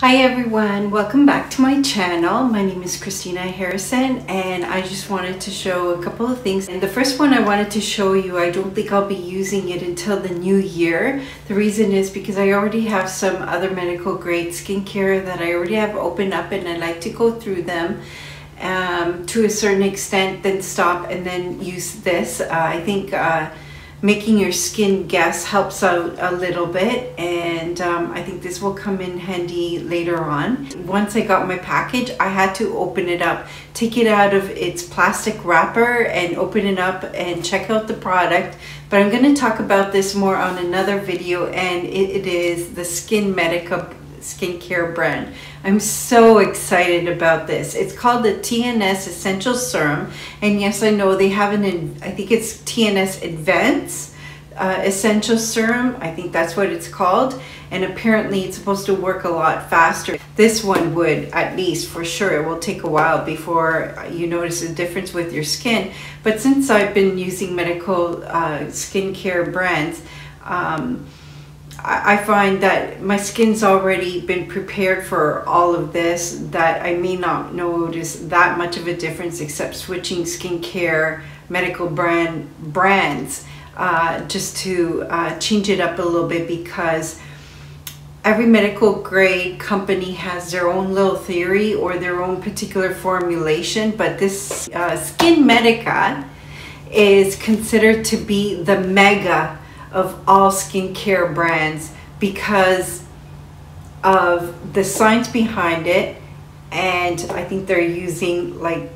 Hi everyone, welcome back to my channel. My name is Christina Harrison and I just wanted to show a couple of things. And the first one I wanted to show you, I don't think I'll be using it until the new year. The reason is because I already have some other medical grade skincare that I already have opened up and I like to go through them um, to a certain extent, then stop and then use this. Uh, I think uh, making your skin guess helps out a little bit and um, I think this will come in handy later on. Once I got my package I had to open it up, take it out of its plastic wrapper and open it up and check out the product but I'm going to talk about this more on another video and it, it is the SkinMedica skincare brand. I'm so excited about this. It's called the TNS Essential Serum. And yes, I know they have an, I think it's TNS Advance uh, Essential Serum. I think that's what it's called. And apparently it's supposed to work a lot faster. This one would, at least for sure. It will take a while before you notice a difference with your skin. But since I've been using medical uh, skincare brands, um, I find that my skin's already been prepared for all of this that I may not notice that much of a difference except switching skincare medical brand brands uh, just to uh, change it up a little bit because every medical grade company has their own little theory or their own particular formulation but this uh, SkinMedica is considered to be the mega of all skincare brands because of the science behind it and I think they're using like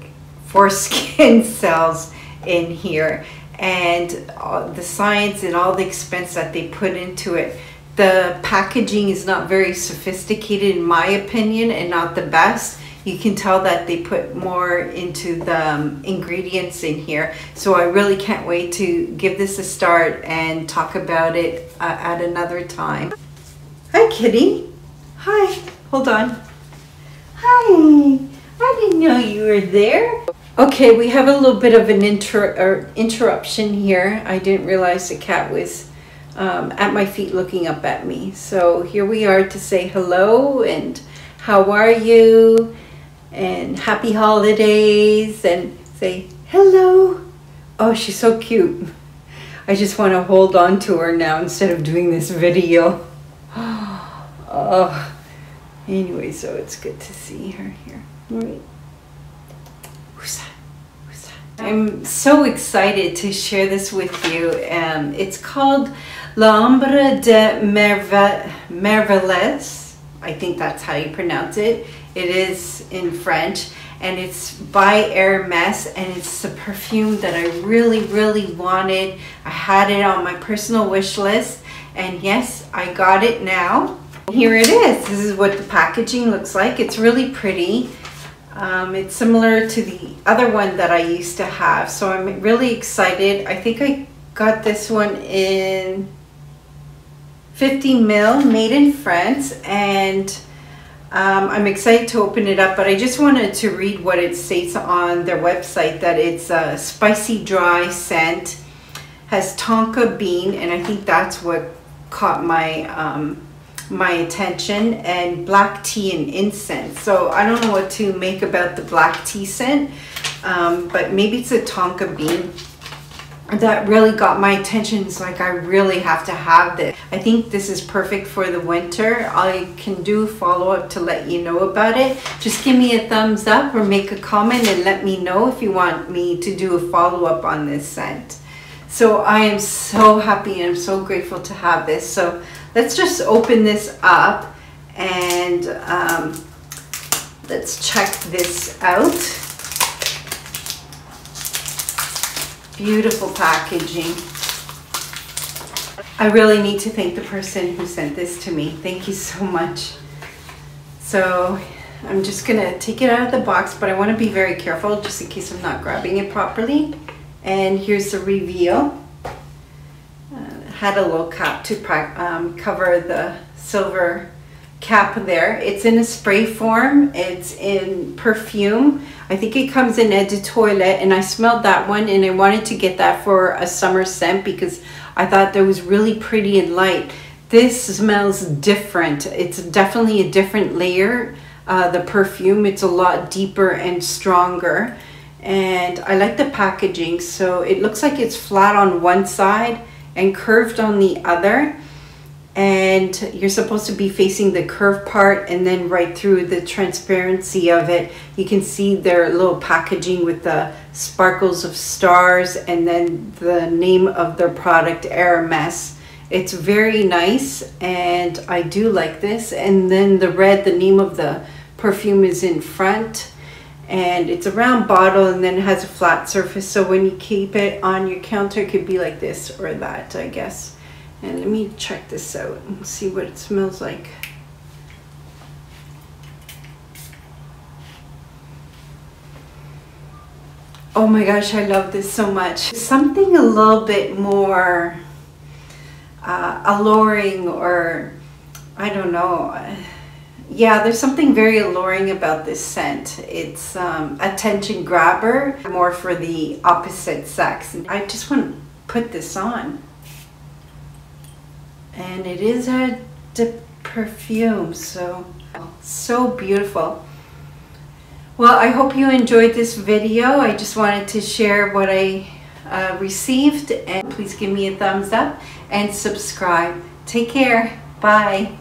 four skin cells in here and uh, the science and all the expense that they put into it. The packaging is not very sophisticated in my opinion and not the best you can tell that they put more into the um, ingredients in here. So I really can't wait to give this a start and talk about it uh, at another time. Hi, kitty. Hi. Hold on. Hi. I didn't know you were there. Okay, we have a little bit of an inter interruption here. I didn't realize the cat was um, at my feet looking up at me. So here we are to say hello and how are you and happy holidays and say hello. Oh, she's so cute. I just want to hold on to her now instead of doing this video. Oh, anyway, so it's good to see her here. Who's that? Who's that? I'm so excited to share this with you. Um, it's called L'Ombre de Merve Merveilleux. I think that's how you pronounce it. It is in French and it's by Hermes and it's a perfume that I really, really wanted. I had it on my personal wish list and yes, I got it now. Here it is. This is what the packaging looks like. It's really pretty. Um, it's similar to the other one that I used to have. So I'm really excited. I think I got this one in 50 mil, made in France. And um, I'm excited to open it up, but I just wanted to read what it states on their website that it's a spicy dry scent, has tonka bean, and I think that's what caught my um, my attention, and black tea and incense. So I don't know what to make about the black tea scent, um, but maybe it's a tonka bean that really got my attention. It's like I really have to have this. I think this is perfect for the winter. I can do follow up to let you know about it. Just give me a thumbs up or make a comment and let me know if you want me to do a follow up on this scent. So I am so happy and I'm so grateful to have this. So let's just open this up and um, let's check this out. Beautiful packaging. I really need to thank the person who sent this to me. Thank you so much. So I'm just gonna take it out of the box, but I wanna be very careful just in case I'm not grabbing it properly. And here's the reveal. Uh, had a little cap to um, cover the silver cap there. It's in a spray form. It's in perfume. I think it comes in Eau de Toilette and I smelled that one and I wanted to get that for a summer scent because I thought that was really pretty and light. this smells different. It's definitely a different layer. Uh, the perfume, it's a lot deeper and stronger. And I like the packaging. So it looks like it's flat on one side and curved on the other and you're supposed to be facing the curved part and then right through the transparency of it. You can see their little packaging with the sparkles of stars and then the name of their product Hermes it's very nice and I do like this. And then the red the name of the perfume is in front and it's a round bottle and then it has a flat surface. So when you keep it on your counter it could be like this or that I guess and let me check this out and see what it smells like. Oh my gosh, I love this so much. Something a little bit more uh, alluring or I don't know. Yeah, there's something very alluring about this scent. It's um, attention grabber, more for the opposite sex. I just want to put this on and it is a perfume so so beautiful. Well I hope you enjoyed this video. I just wanted to share what I uh, received and please give me a thumbs up and subscribe. Take care. Bye